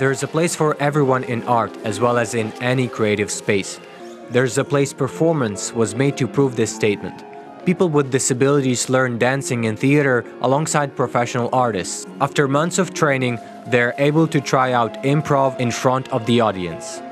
There's a place for everyone in art as well as in any creative space. There's a place performance was made to prove this statement. People with disabilities learn dancing in theater alongside professional artists. After months of training, they're able to try out improv in front of the audience.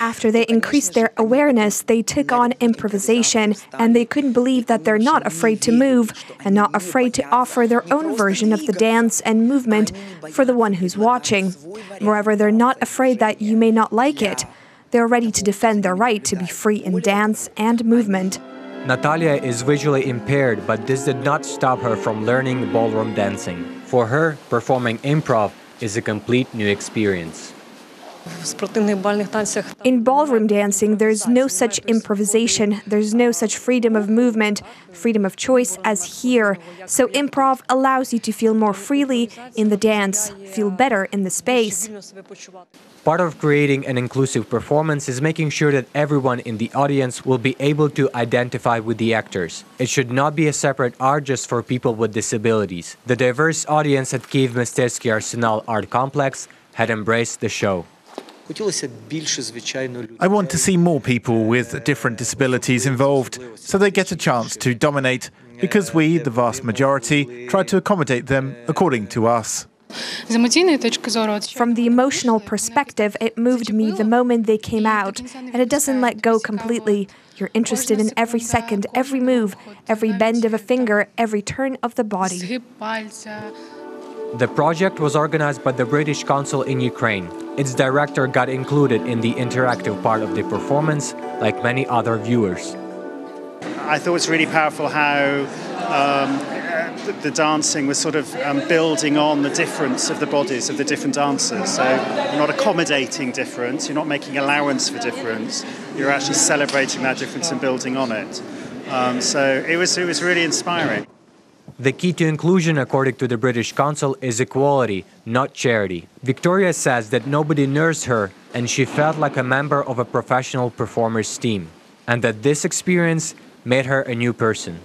After they increased their awareness, they took on improvisation, and they couldn't believe that they're not afraid to move and not afraid to offer their own version of the dance and movement for the one who's watching. Moreover, they're not afraid that you may not like it. They're ready to defend their right to be free in dance and movement. Natalia is visually impaired, but this did not stop her from learning ballroom dancing. For her, performing improv is a complete new experience. In ballroom dancing, there's no such improvisation, there's no such freedom of movement, freedom of choice as here. So improv allows you to feel more freely in the dance, feel better in the space. Part of creating an inclusive performance is making sure that everyone in the audience will be able to identify with the actors. It should not be a separate art just for people with disabilities. The diverse audience at Kiev Mystetskyi Arsenal Art Complex had embraced the show. I want to see more people with different disabilities involved so they get a chance to dominate because we, the vast majority, try to accommodate them according to us. From the emotional perspective, it moved me the moment they came out, and it doesn't let go completely. You're interested in every second, every move, every bend of a finger, every turn of the body. The project was organized by the British Council in Ukraine. Its director got included in the interactive part of the performance, like many other viewers. I thought it was really powerful how um, the dancing was sort of um, building on the difference of the bodies of the different dancers. So you're not accommodating difference, you're not making allowance for difference, you're actually celebrating that difference and building on it. Um, so it was, it was really inspiring. The key to inclusion, according to the British Council, is equality, not charity. Victoria says that nobody nursed her and she felt like a member of a professional performer's team, and that this experience made her a new person.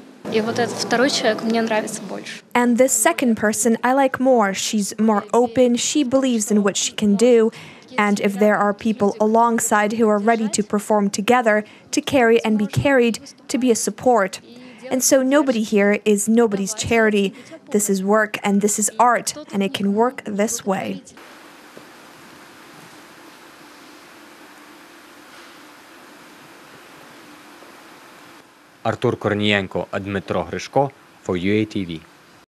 And this second person I like more. She's more open, she believes in what she can do, and if there are people alongside who are ready to perform together, to carry and be carried, to be a support. And so nobody here is nobody's charity. This is work and this is art, and it can work this way. Артур Корнієнко, Дмитро Гришко for UATV.